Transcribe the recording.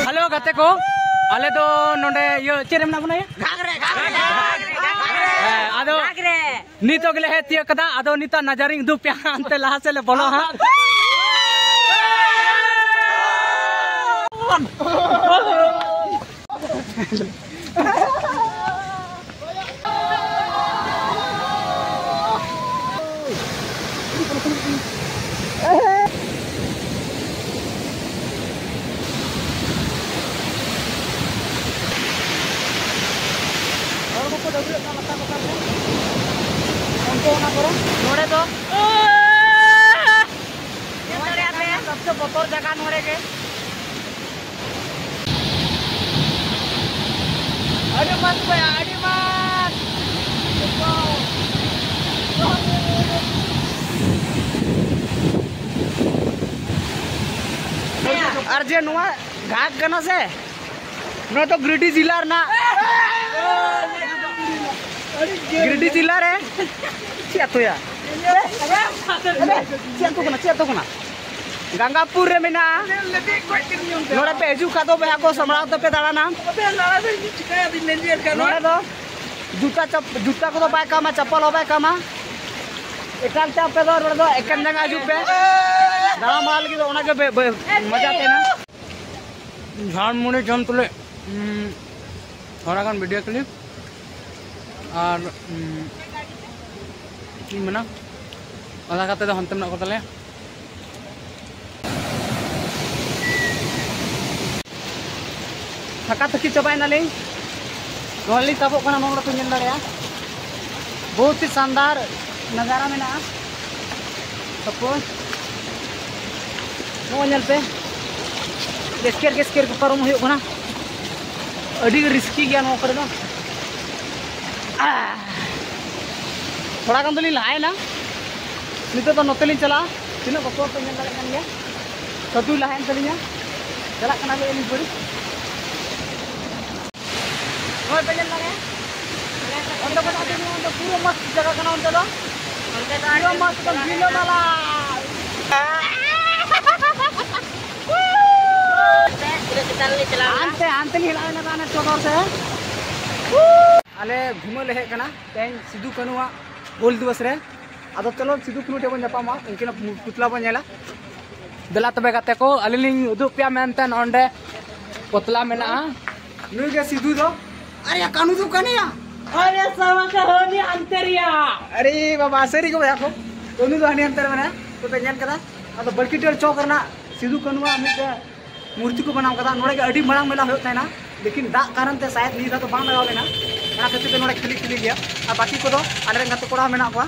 Hello गाते को आले दो नोडे यो चेरे नितो हे कदा आदो निता नजरिंग दु प्या अंते लहा से ले बोलो हाँ तो सबसे बतौर जगह नोड़े के अरे मत अरे अर्जे नुआ घाट कना से नुआ तो गिरिडीह जिला ना गिरिडीह जिला रे ᱪᱮᱫ ᱟᱛᱳᱭᱟ ᱪᱮᱫ ᱟᱛᱳ ᱠᱟᱱᱟ ᱪᱮᱫ ᱟᱛᱳ ᱠᱟᱱᱟ गंगापुर रे मेना नोड़े पे हिजू का दो बया को समराव तो पे दाड़ाना नोड़े दो जूता चप जूता को तो बाय कामा चप्पल हो बाय कामा एकाल ते पे दो नोड़े दो एकन जगह हिजू पे दाड़ा माल की तो ओना के मजा तेना झाड़मुड़ी जम तुले थोड़ा गान वीडियो क्लिप और मना हनते को थका थकी चाबाना लोली तब मंगड़ा बहुत ही शानदार नज़ारा मे सपोजे स्केर के स्केर को पारोम होना रिस्की गया नौकरी Anteng hilainet anet wakase. घुमल हे कना तेन सिद्धू कनुआ गोल दिवस रे. अदो चलो सिद्धू कनु टेबन जापामा उनकिन पुतला बन नेला दला तबे गाते को अलिलिंग उदु पिया मेनते नोंडे पुतला मेना नुई के सिद्धू दो अरे कानू दु कनिया अरे सवा का होनी अंतरिया. अरे बाबा सरी को देखो दोनों दो हनी अंतर मने तो पे ñel कदा अदो बड़की टेर चौक रना सिद्धू मिट मूर्ति को बनाव कदा नोड़े के अडी मेला होत ना. लेकिन दाग कारण ते शायद नी तो बांग लगाव लेना ᱚᱱᱟ ᱠᱷᱟᱹᱛᱤᱨ ᱛᱮ ᱱᱚᱰᱮ ᱠᱷᱟᱹᱞᱤ ᱠᱷᱟᱹᱞᱤ ᱜᱮᱭᱟ ᱟᱨ ᱵᱟᱹᱠᱤ ᱠᱚᱫᱚ ᱟᱞᱮᱨᱮᱱ ᱜᱟᱛᱮ ᱠᱚᱲᱟ ᱢᱮᱱᱟᱜ ᱠᱚᱣᱟ